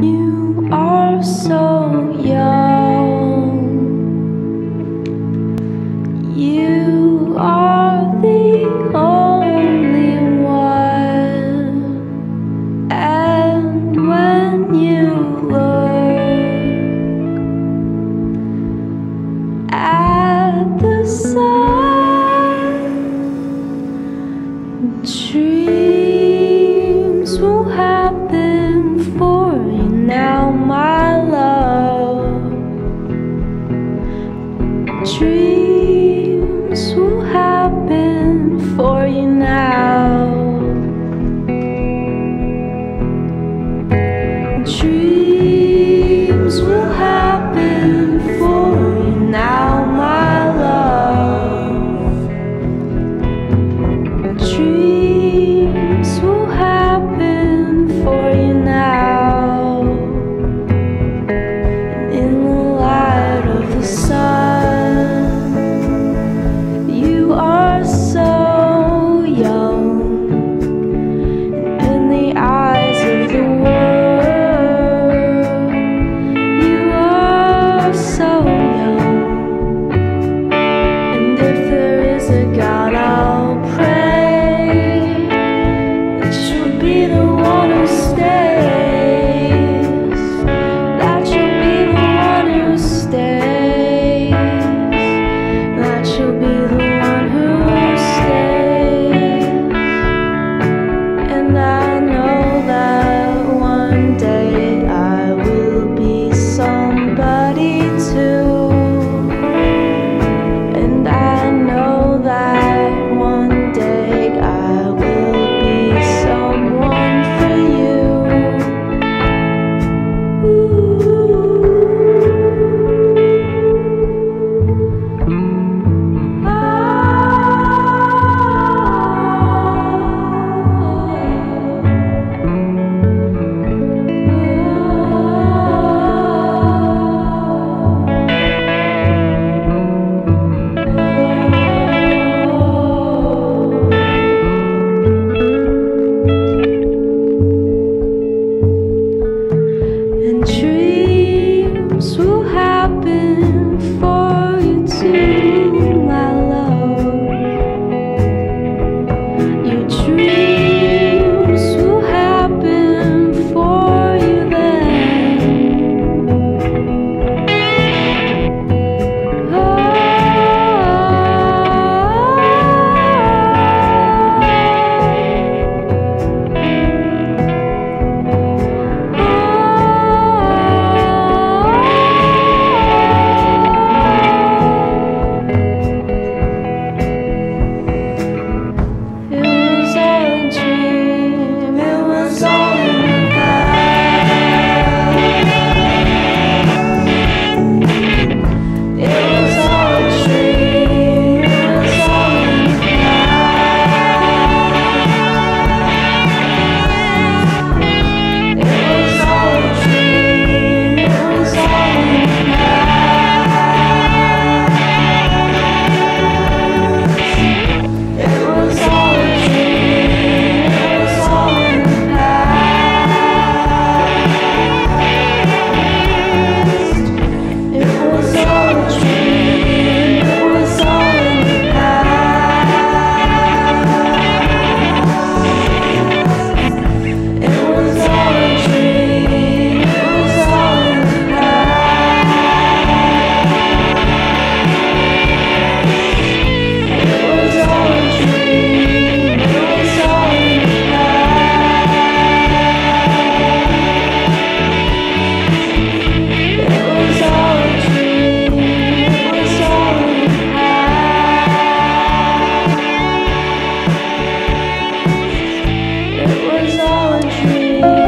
You are so young. You are the only one. And when you look at the sun, dreams will happen Dreams